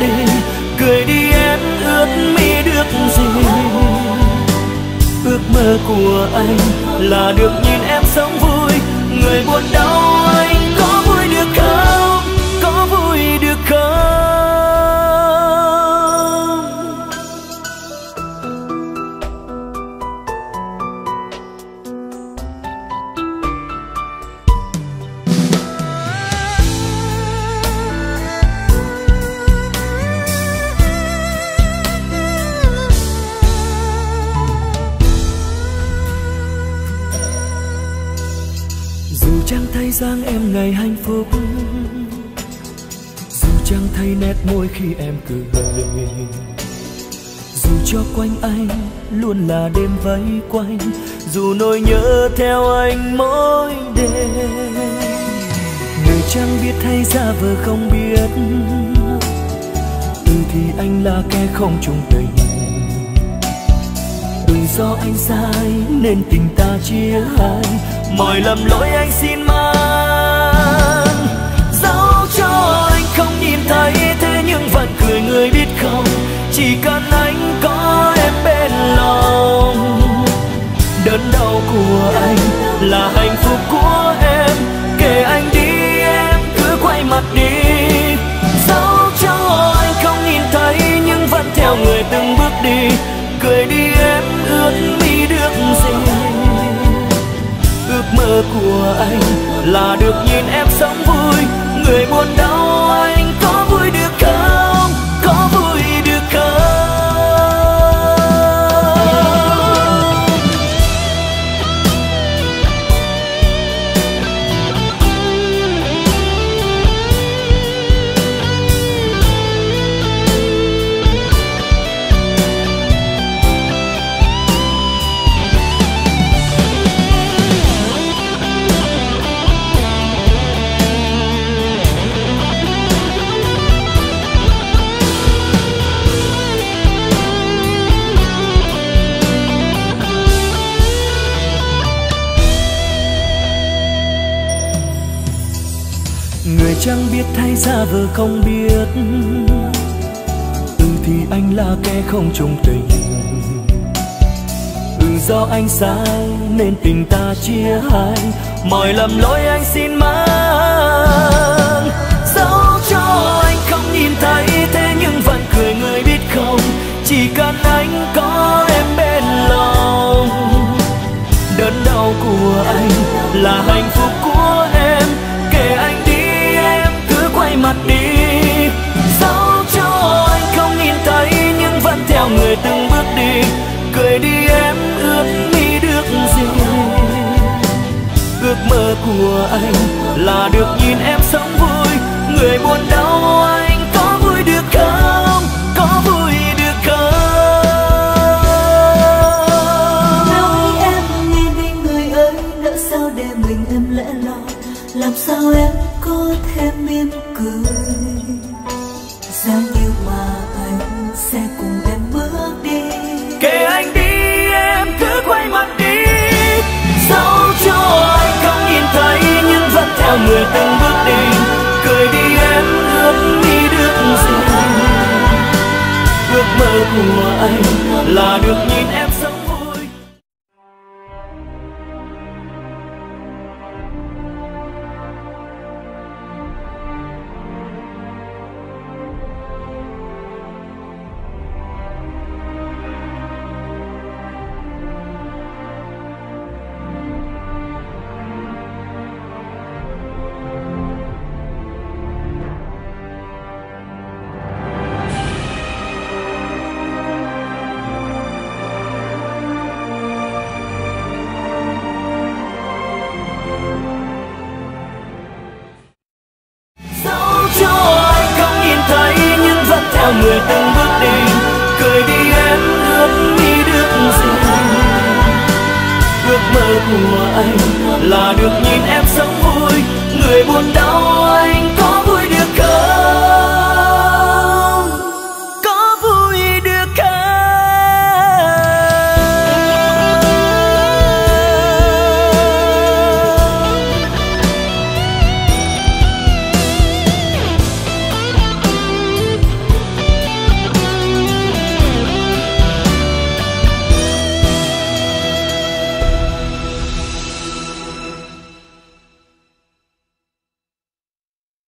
đi, cười đi em ước mi được gì? Ước mơ của anh là được nhìn em sống vui, người buồn đau thấy dáng em ngày hạnh phúc. Dù chẳng thấy nét môi khi em cười dù cho quanh anh luôn là đêm vây quanh, dù nỗi nhớ theo anh mỗi đêm. Người chẳng biết hay ra vờ không biết, từ thì anh là kẻ không trung tình do anh sai, nên tình ta chia hai. Mọi lầm lỗi anh xin mang. Dẫu cho anh không nhìn thấy, thế nhưng vẫn cười người biết không? Mơ của anh là được nhìn em sống vui người buồn đau chẳng biết thay ra vờ không biết. Ừ thì anh là kẻ không trung tình. Ừ do anh sai nên tình ta chia hai. Mọi lầm lỗi anh xin mang. Dẫu cho anh không nhìn thấy thế nhưng vẫn cười người biết không. Chỉ cần anh có của anh là được nhìn em sống vui người buồn đau anh của anh là được nhìn em sống vui người buồn đau